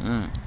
Mm.